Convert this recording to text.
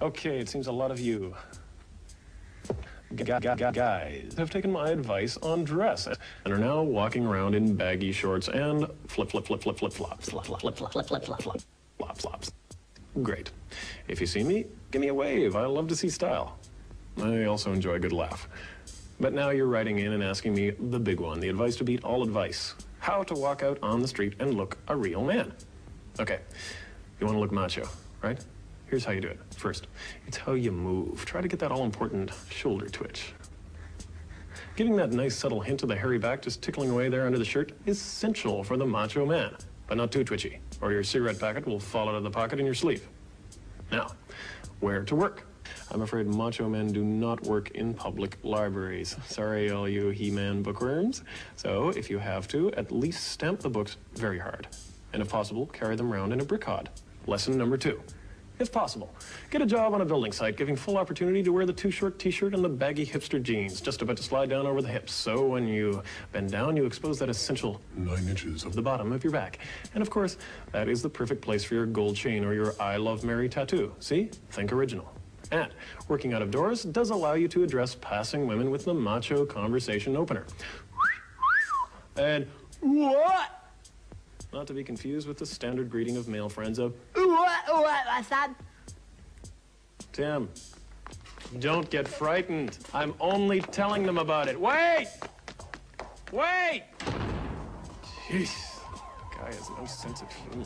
Okay, it seems a lot of you guys have taken my advice on dress and are now walking around in baggy shorts and flip flip flip flip flip flops. Flip flip flip flip flip flip flop flop flop flops. Great. If you see me, give me a wave. I love to see style. I also enjoy a good laugh. But now you're writing in and asking me the big one, the advice to beat all advice. How to walk out on the street and look a real man. Okay, you want to look macho, right? Here's how you do it. First, it's how you move. Try to get that all important shoulder twitch. Giving that nice subtle hint of the hairy back just tickling away there under the shirt is essential for the macho man, but not too twitchy, or your cigarette packet will fall out of the pocket in your sleeve. Now, where to work? I'm afraid macho men do not work in public libraries. Sorry, all you He-Man bookworms. So, if you have to, at least stamp the books very hard. And if possible, carry them around in a brick hod. Lesson number two. If possible, get a job on a building site, giving full opportunity to wear the too short t-shirt and the baggy hipster jeans, just about to slide down over the hips. So when you bend down, you expose that essential nine inches of the bottom of your back. And of course, that is the perfect place for your gold chain or your I Love Mary tattoo. See? Think original. And working out of doors does allow you to address passing women with the macho conversation opener. And what? Not to be confused with the standard greeting of male friends of What? What? What's that? Tim. Don't get frightened. I'm only telling them about it. Wait! Wait! Jeez. Guy has no sense of humor.